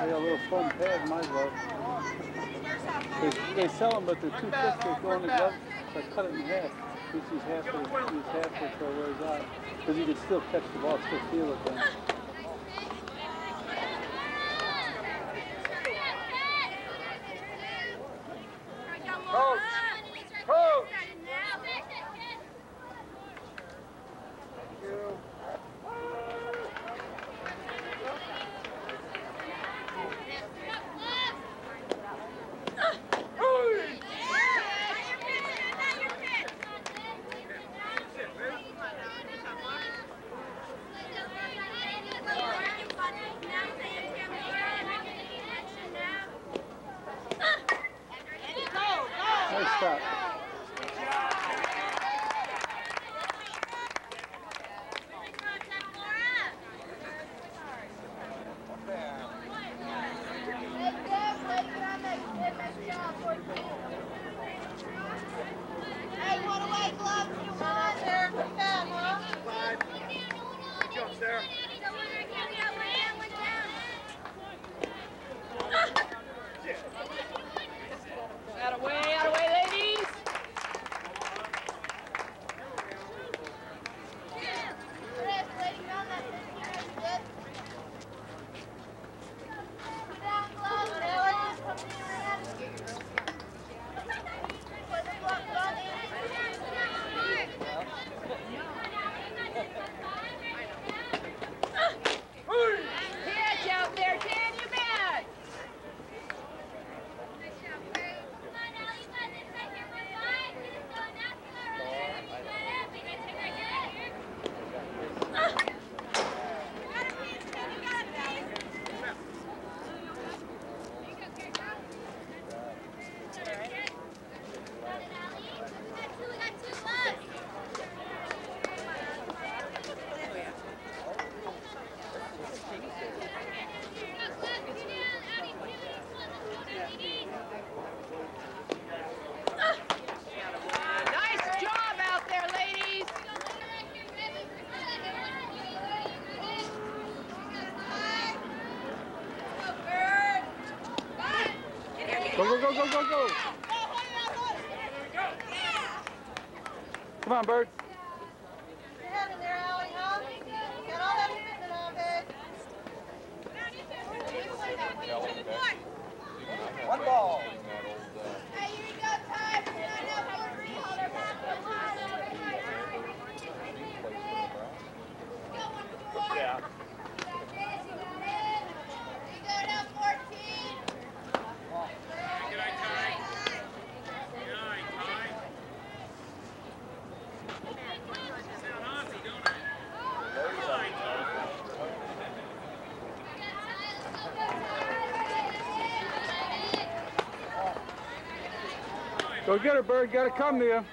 They got a little foam pad, might as well. They, they sell them, but they're too thick. They go in the glove. So I cut it in half. Use these half for use half for so it wears out. Because you can still catch the ball, still feel it then. Go, go, go, go, Go get her, Bird. Gotta come to you.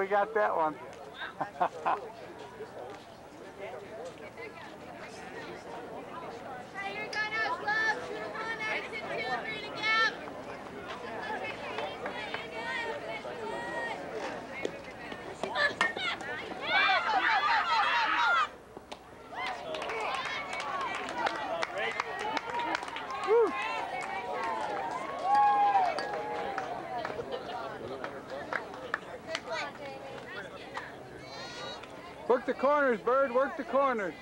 We got that one. Corners, Bird. Work the corners.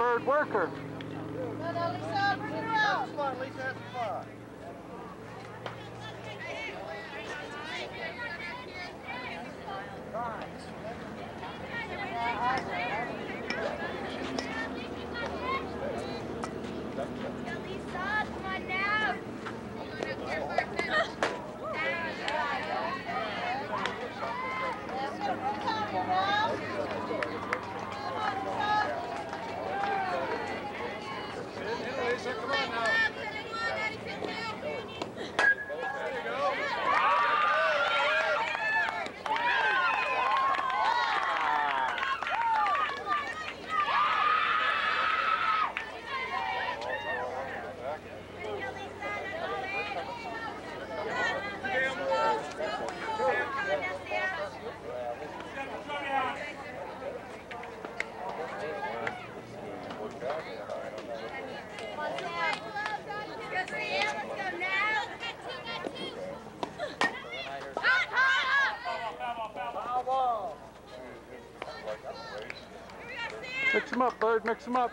preferred worker. Bird, mix them up.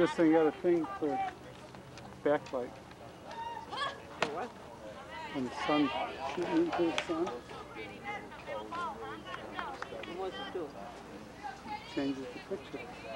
This thing got a thing for backlight. When the sun shooting into the sun. Changes the picture.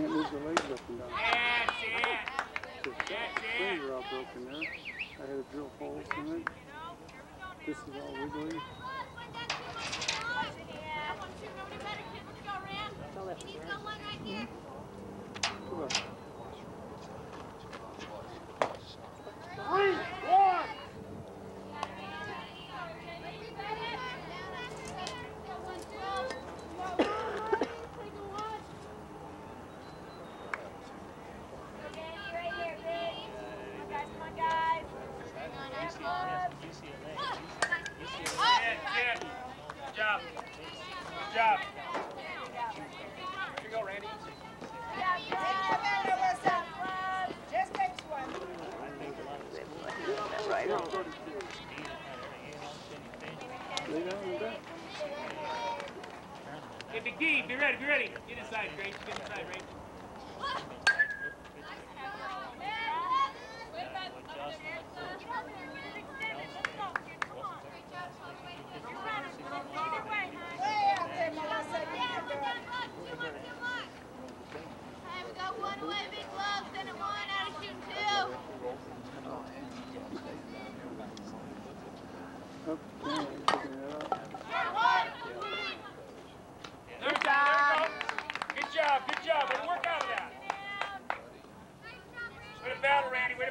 can't move the legs up and down. That's it. The are all broken there. I had to drill holes in it. This is all wiggly.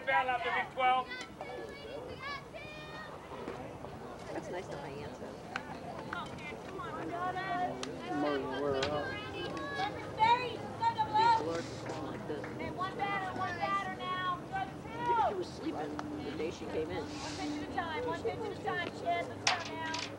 foul Big 12. That's nice of my answer. One batter, one batter now. She was sleeping the day she came in. One pitch at a time, one pitch at a time, Chad. Let's go now.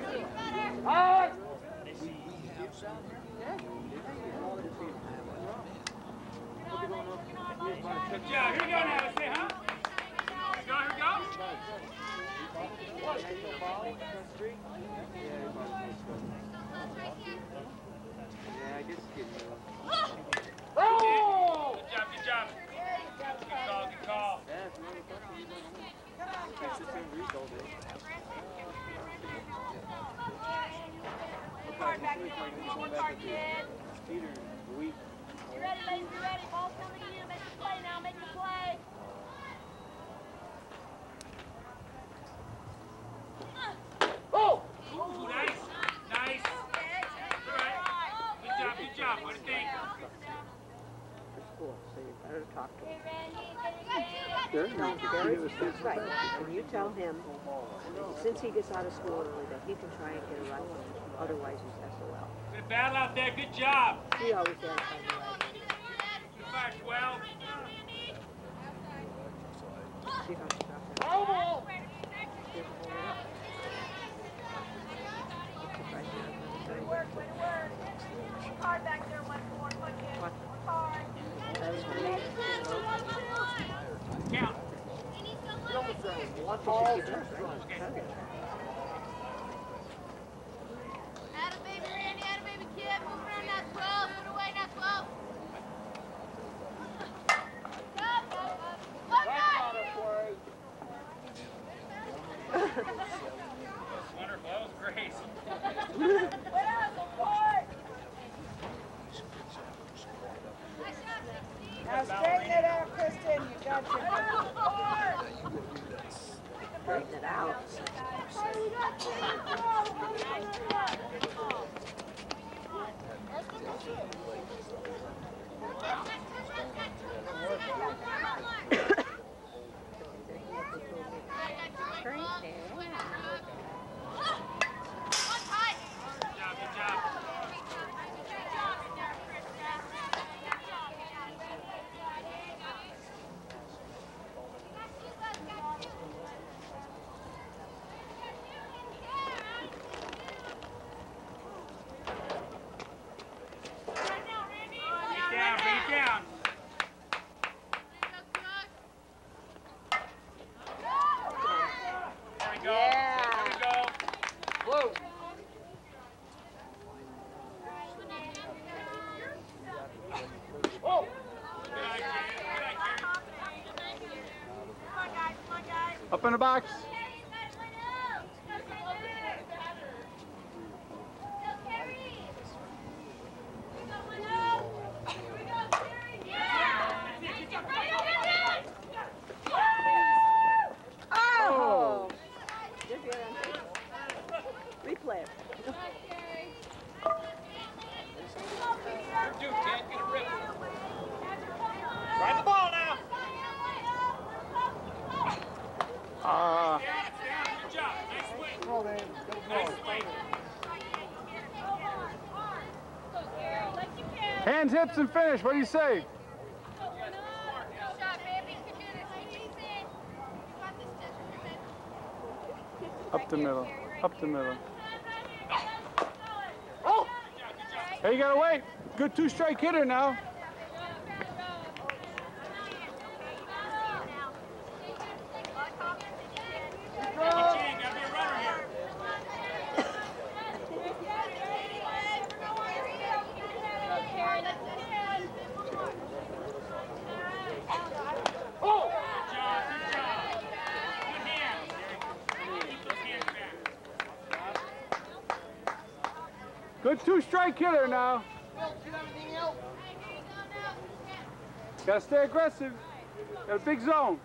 tell him, since he gets out of school early, that he can try and get a rifle, otherwise he's SOL. Good battle out there. Good job. He always has had. Good back, well. See how she dropped that? Oval. She doesn't hold it up. It's right there on the side. Work, way to work. Hard back there, one, one, one, kid. What? Hard. That was really- Count. One ball, two strikes. Okay. Atta baby Randy, atta baby kid, move around that 12, put away that 12. Go, go, go. Go, guys! Wonderful. That was great. Put on support. Now straighten it out, Kristen. You got your. Straighten it out. One tight. Good job. Good job. Beat down. Beat down. There we go. There we go. Blue. Oh. Good eye, kid. Good eye, kid. Come on, guys. Come on, guys. Up in the box. Oh! Just get on tape. Replay it. Dude, kid, get a rip. Ride the ball now. Ah, Down, it's down. Good job. Nice swing. Nice swing. Hips, and finish. What do you say? Up the middle. Up the middle. Oh! Hey, you gotta wait. Good two-strike hitter now. Jackie Chan, gotta be a runner here. Good job. Good job. Good hands, Gary. Keep those hands back. Good hitter now. Gotta stay aggressive. Got a big zone.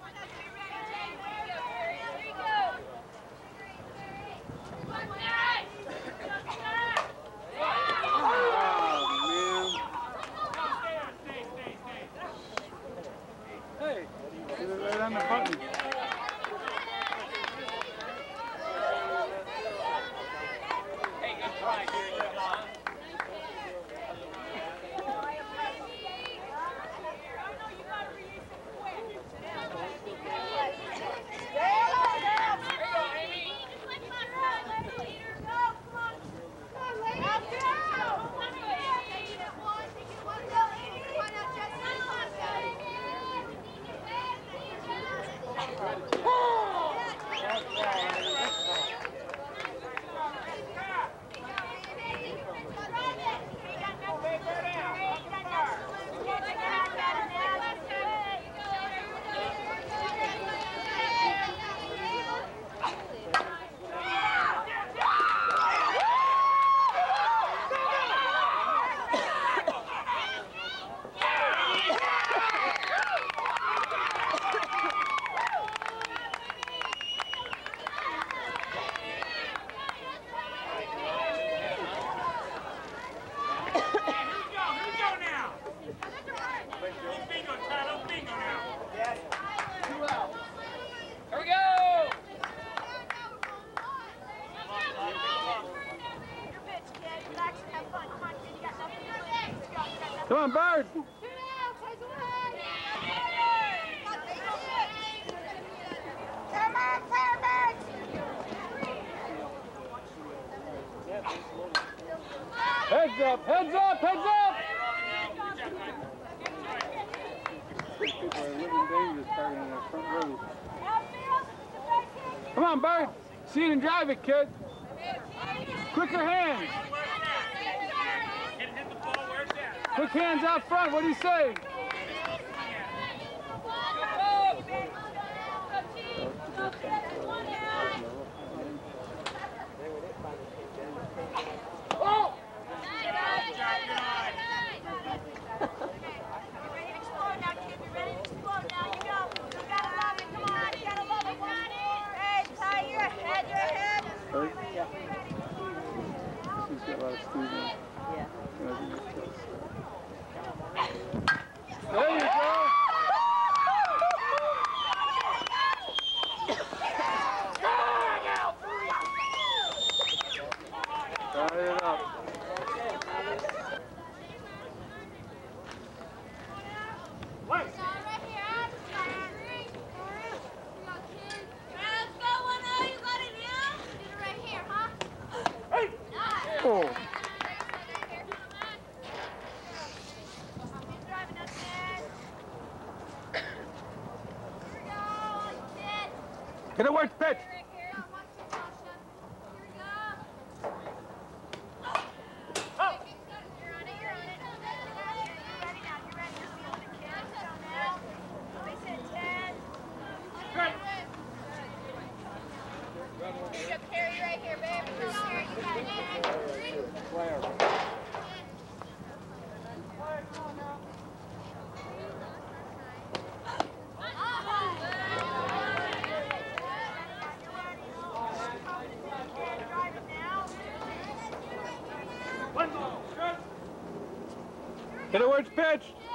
Come on, Bird. Shoot out, take away. Come on, Fairbanks! Heads up, heads up, heads up. These people are living dangerous parking in their front rows. Come on, Bird. See it and drive it, kid. Quicker hands. Quick hands out front. What do you say? Get a word pitch. Kari right here, babe. Kari, you got it. Flare. Get a word pitch.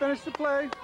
Finish the play.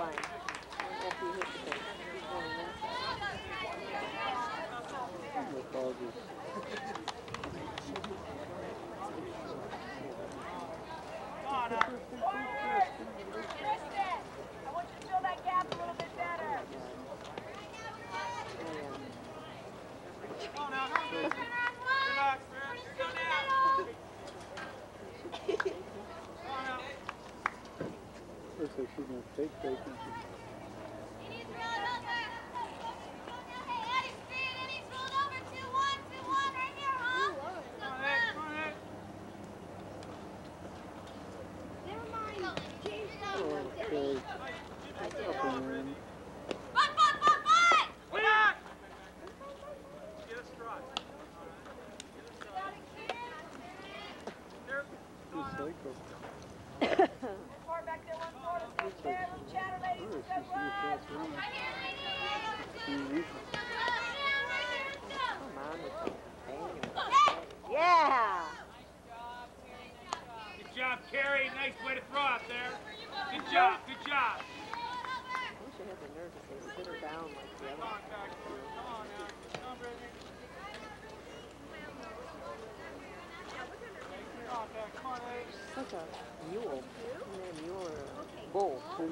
line.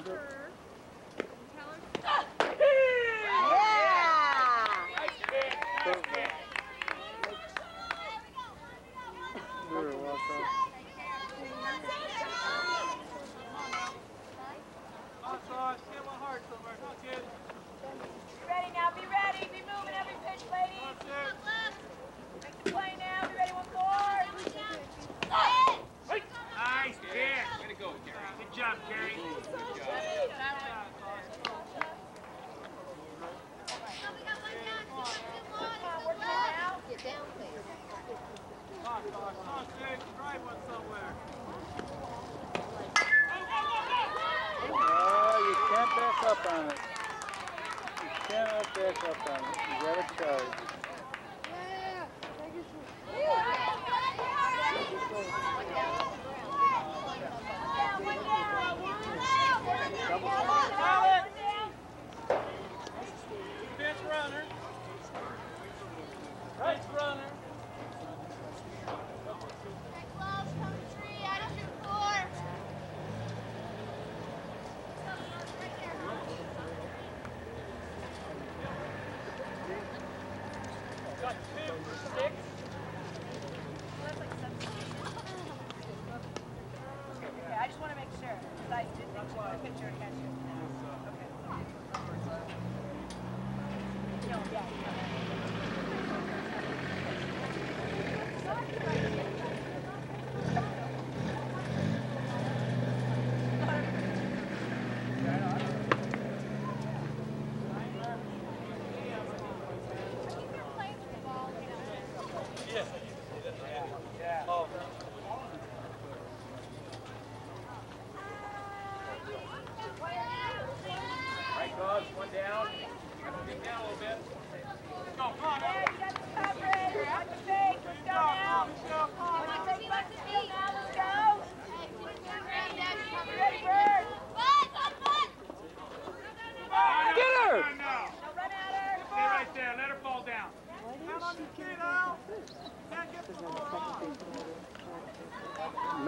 Thank you.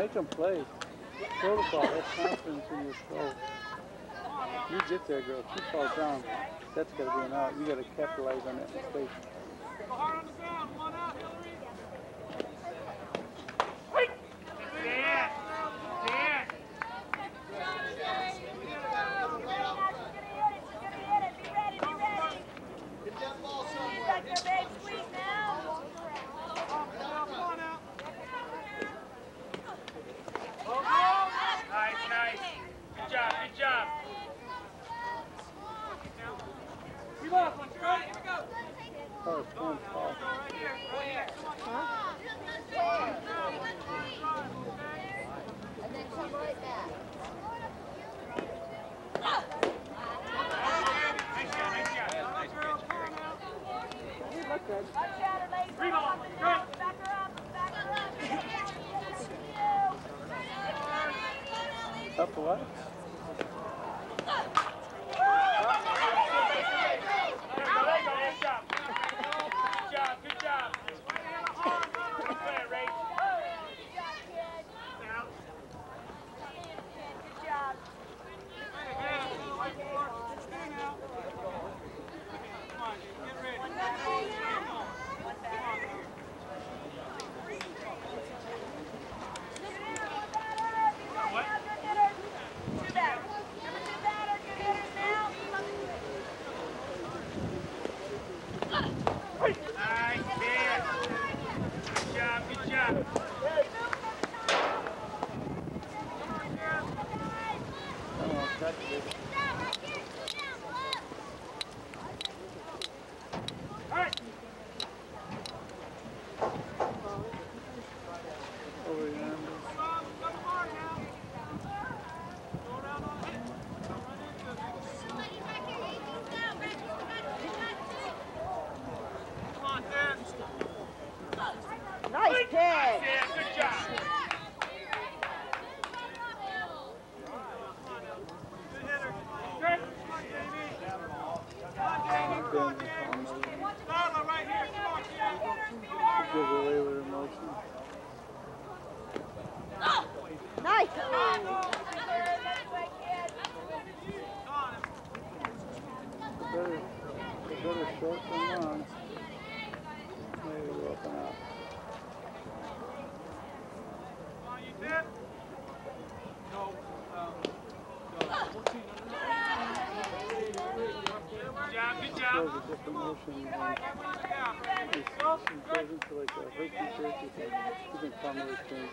Make them play. Protocol. the ball. Have confidence in your throw. You get there, girl. Two falls down. That's got to be an out. You got to capitalize on that mistake. motion it's, it's to like a herky jerky thing. You can.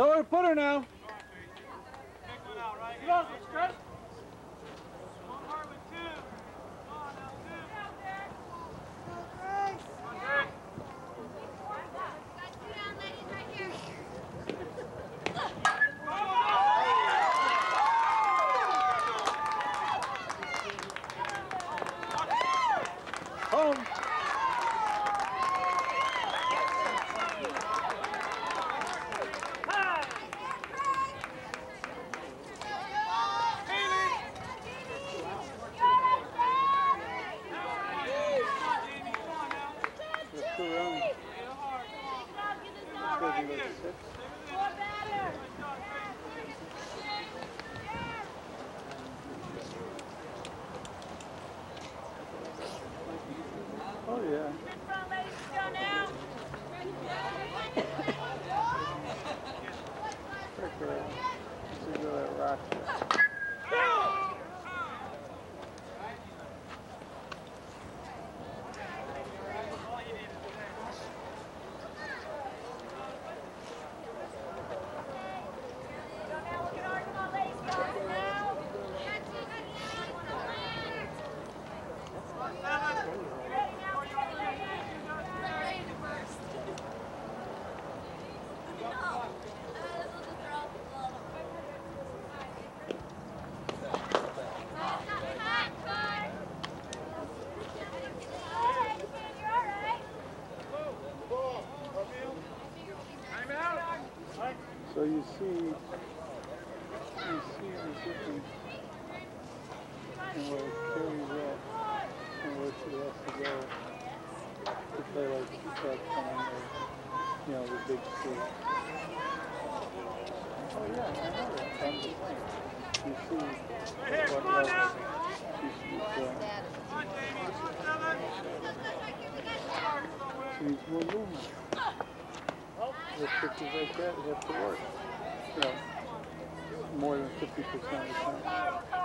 Lower, put her now. Oh, yeah. know, the big. Oh yeah, I know that. That's. You see what level she's uh, She's. The pictures like that have to work. So, more than 50% of the time.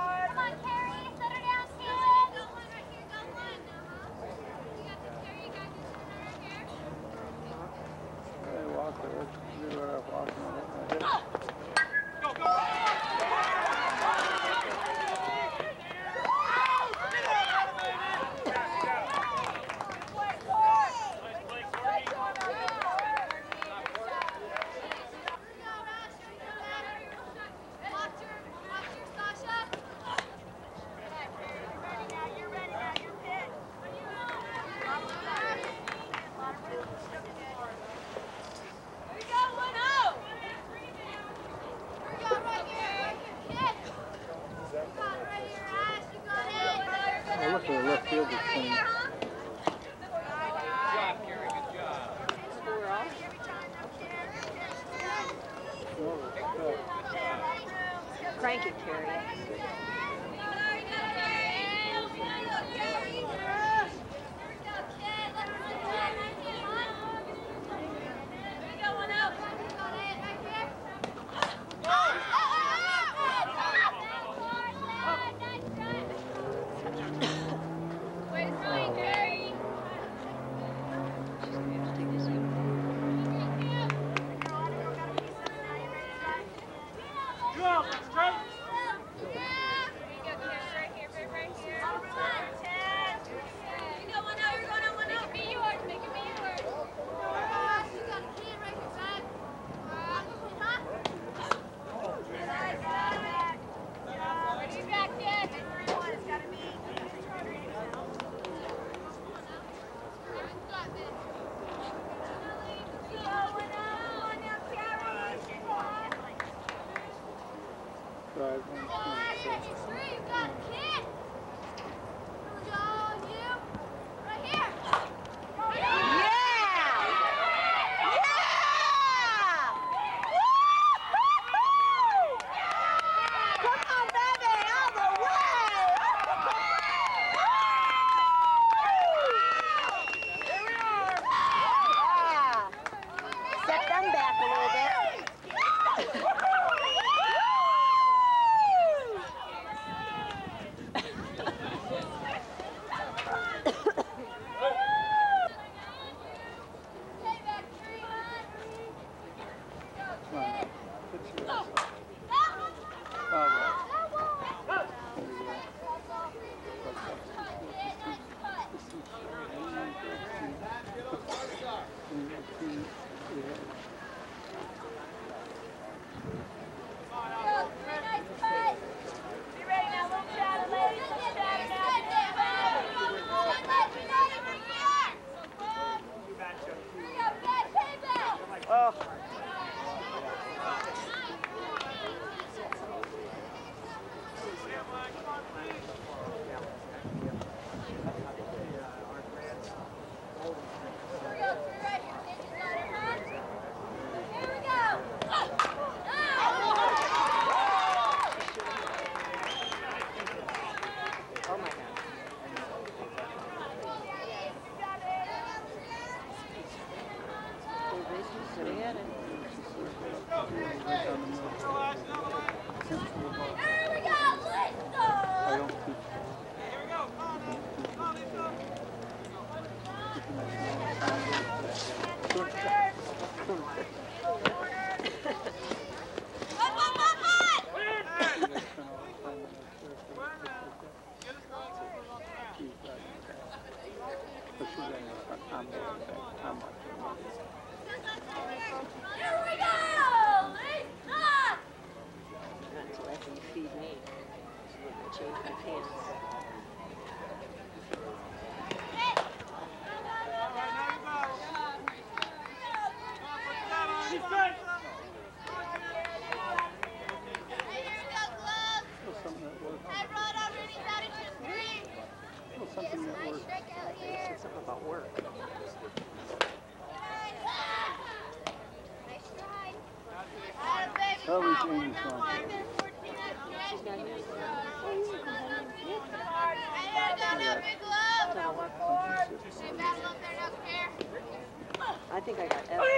I think I got F.